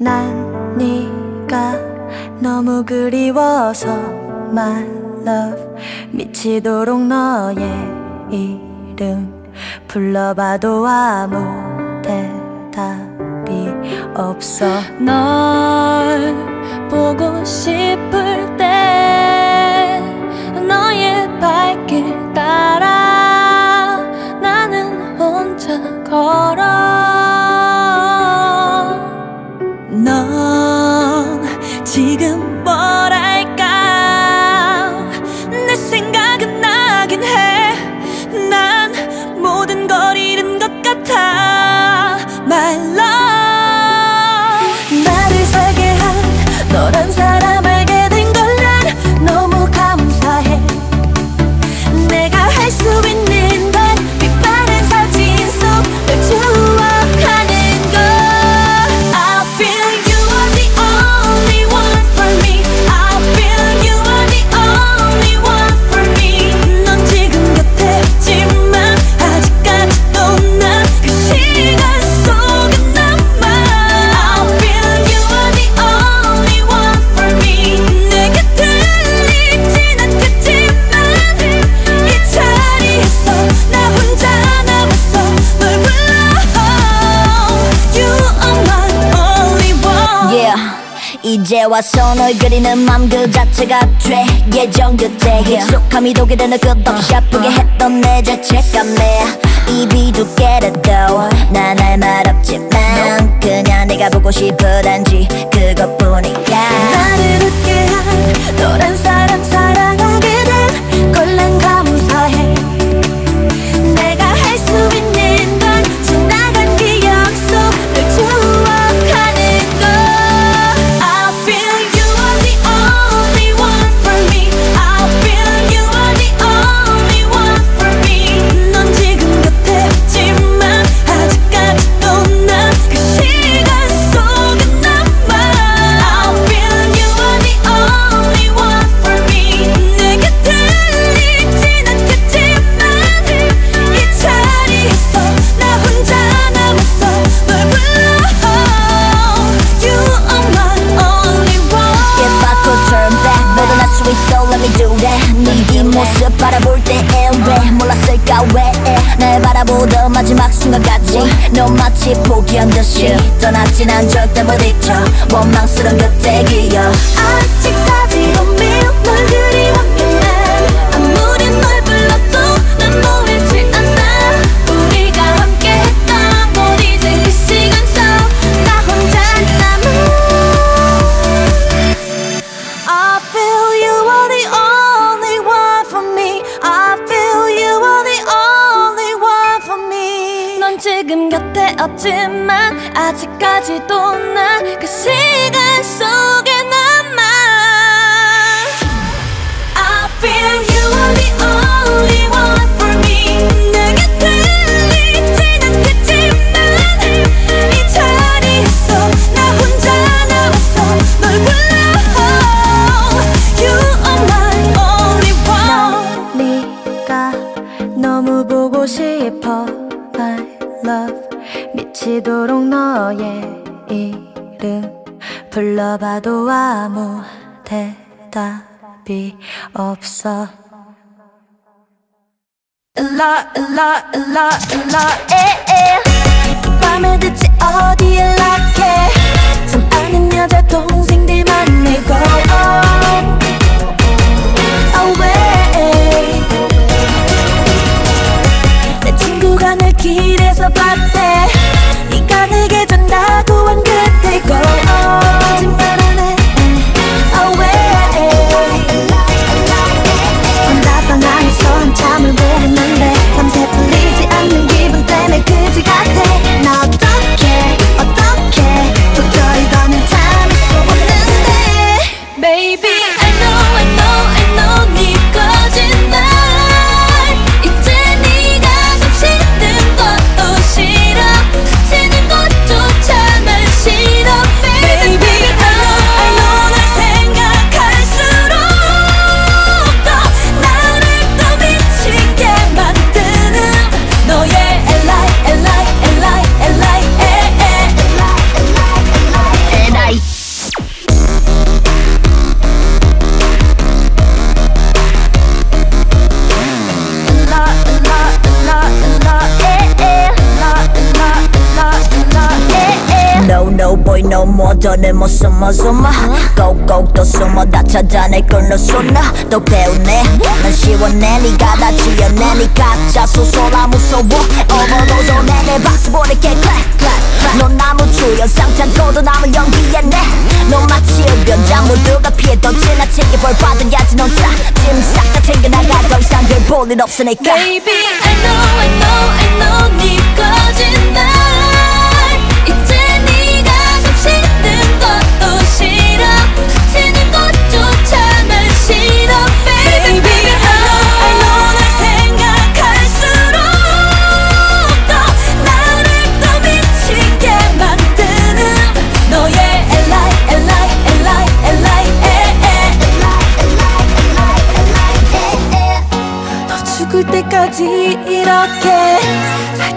난 네가 너무 그리워서 My love 미치도록 너의 이름 불러봐도 아무 대답이 없어. 널 보고 싶을 때 이제 와서 널 그리는 맘 그 자체가 죄. 예전 그때 익숙함이 독이 되는 끝없이 아프게 했던 내 죄책감에 입이 두께를 또난알말 없지만 그냥 내가 보고 싶어 단지 그것뿐이야. 바라보던 마지막 순간까지 너 마치 포기한 듯이 떠났지 난 절대 못 잊혀 원망스러운 곁에 기어 아직까지 my love 미치도록 너의 이름 불러봐도 아무 대답이 없어. 일라 일라 일라 일라 에에. 밤에 듣지 어디에 락해? 못 숨어 숨어. 꼭꼭 또 숨어 다 찾아내 끌로 쏟나 또 배우네. 난 시원해 네가 다 지어내 네 가짜 소설아 무서워. 오버도도 내내 박수 보낼게 clap clap 넌 나무 주연 상탄고도 남을 연기했네 넌 마치 흡연자 모두가 피해도 지나치게 벌 받아야지 넌싹짐싹 다 챙겨나가. 더 이상 별 볼 일 없으니까. Baby I know I know I know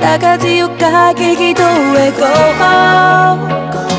살다가 지옥 가길 기도해. Go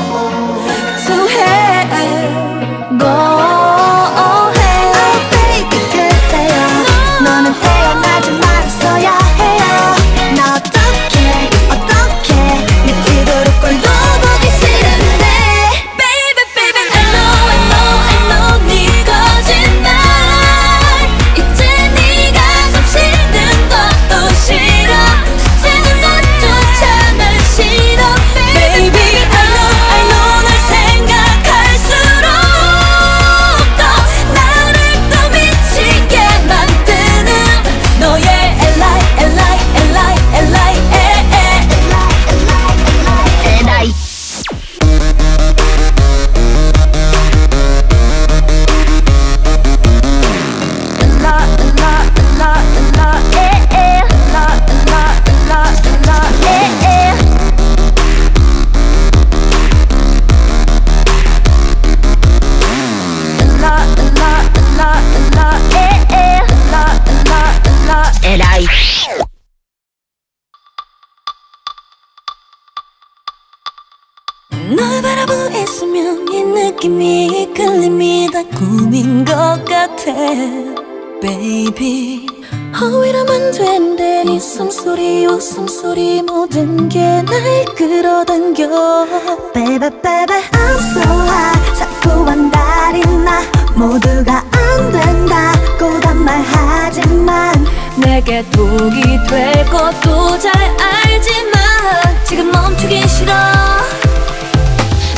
느낌이 이끌림이 다. 꿈인 것 같아 Baby. 허위라면 되는데 네 숨소리 웃음소리 모든 게 날 끌어당겨. Baby baby I'm so high. 자꾸 안달이 나 모두가 안 된다고 단말 하지만 내게 독이 될 것도 잘 알지만 지금 멈추기 싫어.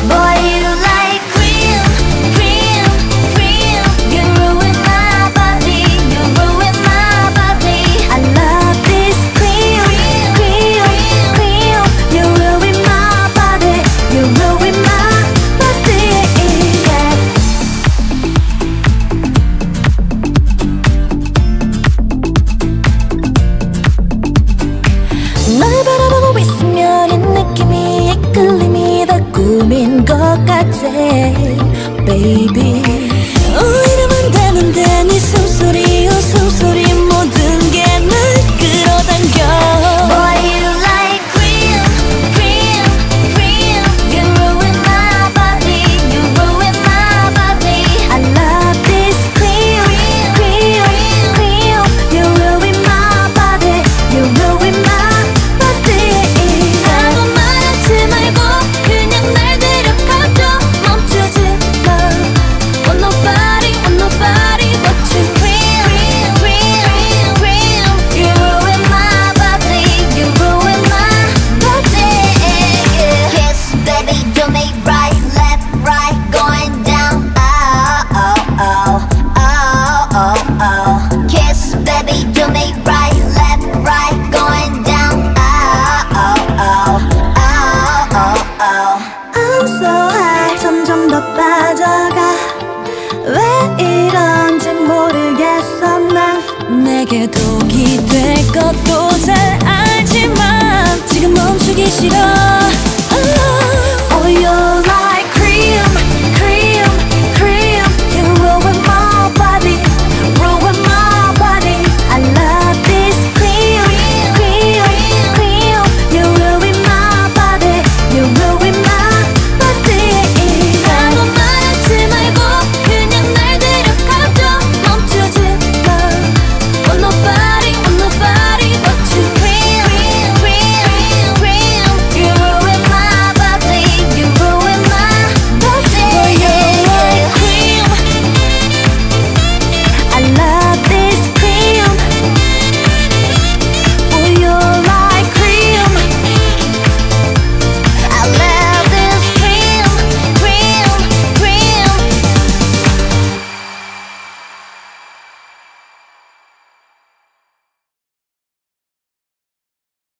Boy 꿈인 것 같아 Baby baby do me right left right going down Oh oh oh oh oh oh I'm so high 점점 더 빠져가 왜 이런지 모르겠어 난 내게 독이 될 것도 잘 알지만 지금 멈추기 싫어 Oh